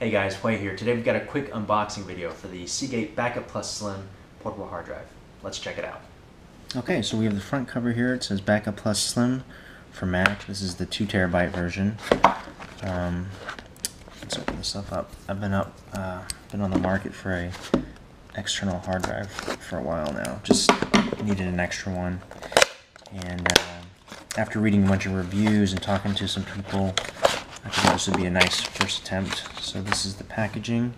Hey guys, Huei here. Today we've got a quick unboxing video for the Seagate Backup Plus Slim portable hard drive. Let's check it out. Okay, so we have the front cover here. It says Backup Plus Slim for Mac. This is the two terabyte version. Um, let's open this stuff up. I've been up, uh, been on the market for a external hard drive for a while now. Just needed an extra one, and uh, after reading a bunch of reviews and talking to some people, I thought this would be a nice first attempt. So this is the packaging.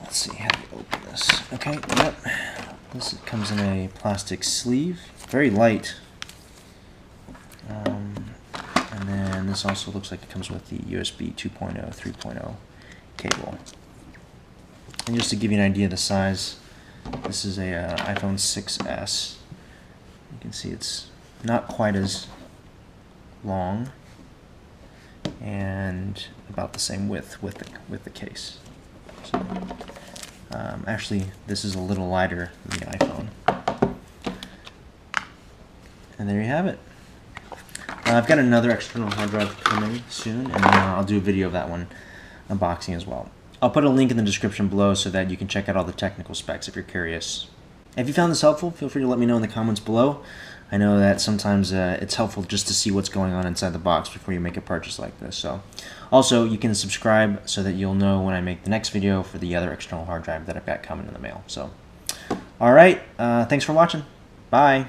Let's see how you open this. Okay, yep. This comes in a plastic sleeve, very light. Um, and then this also looks like it comes with the USB 2.0, 3.0 cable. And just to give you an idea of the size, this is a uh, iPhone 6s. You can see it's not quite as long and about the same width with the, with the case. So, um, actually, this is a little lighter than the iPhone. And there you have it. Uh, I've got another external hard drive coming soon, and uh, I'll do a video of that one unboxing as well. I'll put a link in the description below so that you can check out all the technical specs if you're curious. If you found this helpful, feel free to let me know in the comments below. I know that sometimes uh, it's helpful just to see what's going on inside the box before you make a purchase like this. So, Also, you can subscribe so that you'll know when I make the next video for the other external hard drive that I've got coming in the mail. So, Alright, uh, thanks for watching. Bye.